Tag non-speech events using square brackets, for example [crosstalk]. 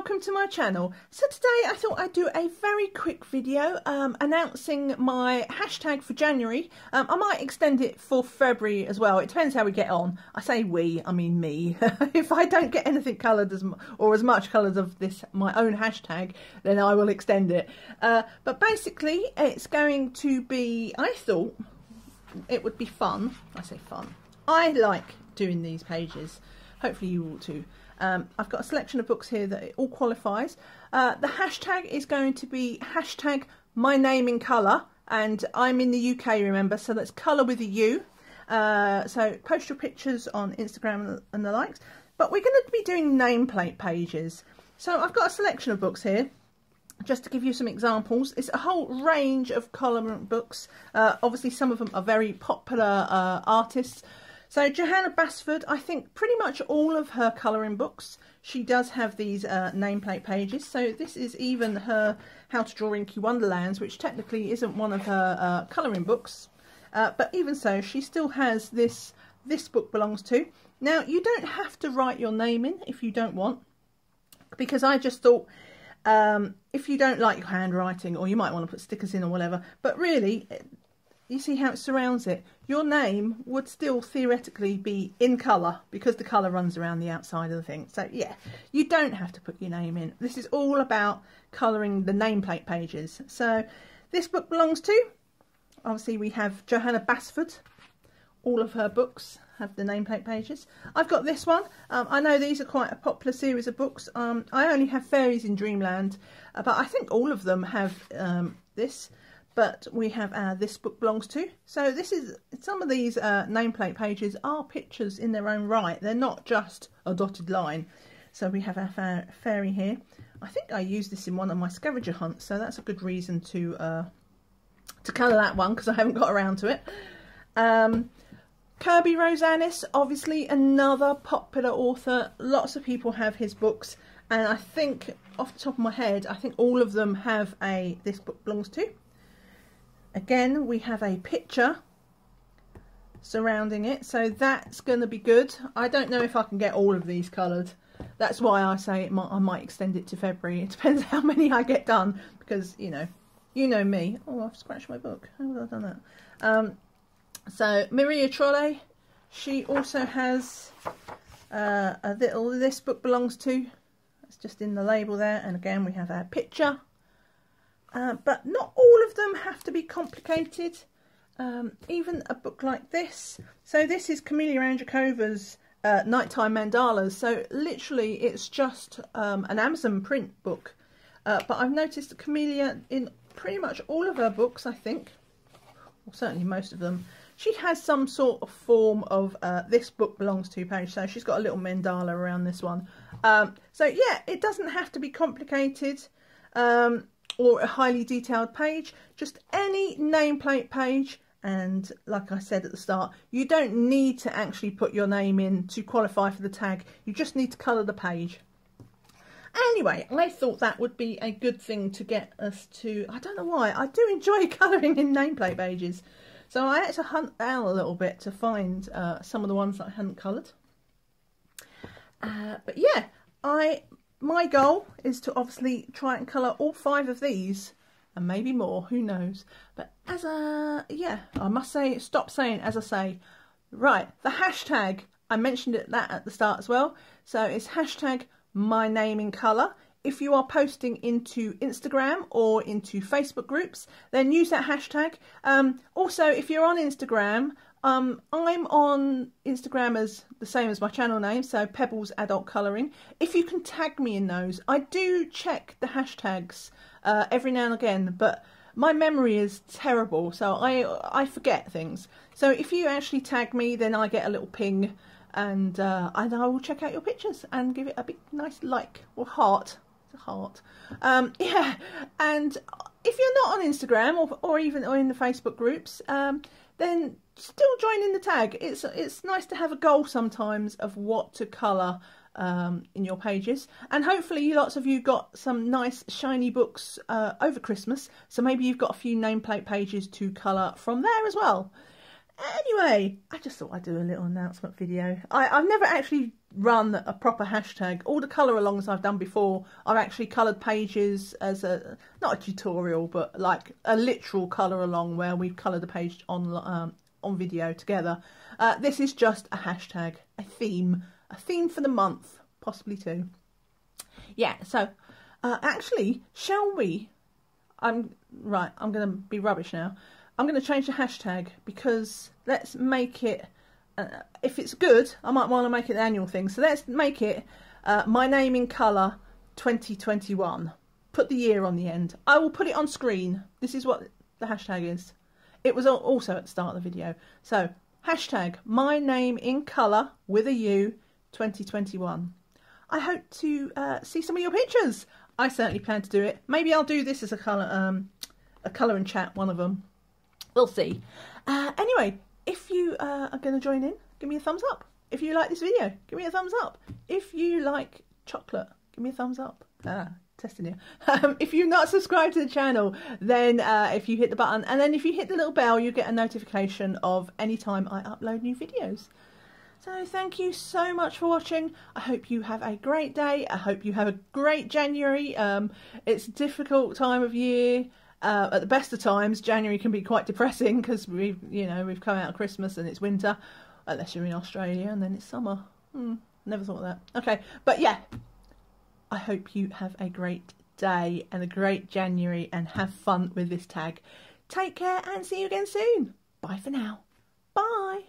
welcome to my channel. So today I thought I'd do a very quick video um, announcing my hashtag for January. Um, I might extend it for February as well. It depends how we get on. I say we, I mean me. [laughs] if I don't get anything coloured as or as much coloured of this my own hashtag, then I will extend it. Uh, but basically it's going to be, I thought it would be fun. I say fun. I like doing these pages. Hopefully you will too. Um, I've got a selection of books here that all qualifies. Uh, the hashtag is going to be hashtag my name in colour and I'm in the UK remember so that's colour with a U. Uh, so post your pictures on Instagram and the likes. But we're going to be doing nameplate pages. So I've got a selection of books here just to give you some examples, it's a whole range of column books. Uh, obviously, some of them are very popular uh, artists. So Johanna Basford, I think pretty much all of her colouring books, she does have these uh, nameplate pages. So this is even her How to Draw Inky Wonderlands, which technically isn't one of her uh, colouring books. Uh, but even so, she still has this, this book belongs to. Now, you don't have to write your name in if you don't want, because I just thought um, if you don't like your handwriting, or you might want to put stickers in or whatever, but really, you see how it surrounds it. Your name would still theoretically be in colour because the colour runs around the outside of the thing. So yeah, you don't have to put your name in. This is all about colouring the nameplate pages. So this book belongs to, obviously we have Johanna Basford. All of her books have the nameplate pages. I've got this one. Um, I know these are quite a popular series of books. Um, I only have Fairies in Dreamland, uh, but I think all of them have um, this but we have our This Book Belongs To. So this is, some of these uh, nameplate pages are pictures in their own right. They're not just a dotted line. So we have our fairy here. I think I used this in one of my scavenger hunts, so that's a good reason to uh, to colour that one because I haven't got around to it. Um, Kerby Rosanes, obviously another popular author. Lots of people have his books, and I think, off the top of my head, I think all of them have a This Book Belongs To. Again, we have a picture surrounding it, so that's going to be good. I don't know if I can get all of these coloured. That's why I say might, I might extend it to February. It [laughs] depends how many I get done, because, you know, you know me. Oh, I've scratched my book. How have I done that? Um, so, Maria Trolle, she also has uh, a little, this book belongs to. It's just in the label there. And again, we have our picture. Uh, but not have to be complicated. Um, even a book like this. So this is Camelia Andrikova's uh, Nighttime Mandalas. So literally it's just um, an Amazon print book. Uh, but I've noticed that Camelia, in pretty much all of her books, I think, or certainly most of them, she has some sort of form of uh, this book belongs to page. So she's got a little mandala around this one. Um, so yeah, it doesn't have to be complicated. Um, or a highly detailed page, just any nameplate page. And like I said at the start, you don't need to actually put your name in to qualify for the tag. You just need to colour the page. Anyway, I thought that would be a good thing to get us to... I don't know why. I do enjoy [laughs] colouring in nameplate pages. So I had to hunt down a little bit to find uh, some of the ones that I hadn't coloured. Uh, but yeah, I my goal is to obviously try and colour all five of these and maybe more, who knows. But as a, yeah, I must say, stop saying as I say. Right, the hashtag, I mentioned it that at the start as well. So it's hashtag my name in colour. If you are posting into Instagram or into Facebook groups, then use that hashtag. Um, also, if you're on Instagram, um, I'm on Instagram as the same as my channel name, so Pebblez Adult Colouring. If you can tag me in those, I do check the hashtags uh, every now and again, but my memory is terrible, so I I forget things. So if you actually tag me, then I get a little ping, and uh, and I will check out your pictures and give it a big nice like or heart. Heart. Um, [laughs] yeah, and if you're not on Instagram or or even or in the Facebook groups, um, then still join in the tag. It's it's nice to have a goal sometimes of what to colour um, in your pages. And hopefully lots of you got some nice shiny books uh, over Christmas. So maybe you've got a few nameplate pages to colour from there as well. Anyway, I just thought I'd do a little announcement video. I, have never actually run a proper hashtag. All the colour alongs I've done before, I've actually coloured pages as a, not a tutorial, but like a literal colour along where we've coloured the page on, um, on video together. Uh, this is just a hashtag, a theme, a theme for the month, possibly two. Yeah, so uh, actually, shall we? I'm right. I'm going to be rubbish now. I'm going to change the hashtag because let's make it. Uh, if it's good, I might want to make it the annual thing. So let's make it uh, my name in colour 2021. Put the year on the end. I will put it on screen. This is what the hashtag is. It was also at the start of the video. So hashtag my name in colour with a U 2021. I hope to uh, see some of your pictures. I certainly plan to do it. Maybe I'll do this as a colour, um, a colour and chat, one of them. We'll see. Uh, anyway, if you uh, are going to join in, give me a thumbs up. If you like this video, give me a thumbs up. If you like chocolate, give me a thumbs up. Ah, testing you. [laughs] Um, if you're not subscribed to the channel, then uh, if you hit the button, and then if you hit the little bell, you get a notification of any time I upload new videos. So thank you so much for watching. I hope you have a great day. I hope you have a great January. Um, it's a difficult time of year. Uh, at the best of times, January can be quite depressing because we've, you know, we've come out of Christmas and it's winter, unless you're in Australia and then it's summer. Hmm, never thought of that. Okay, but yeah, I hope you have a great day and a great January and have fun with this tag. Take care and see you again soon. Bye for now. Bye.